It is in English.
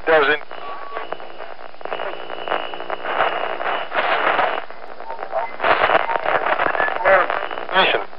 It doesn't. Nation.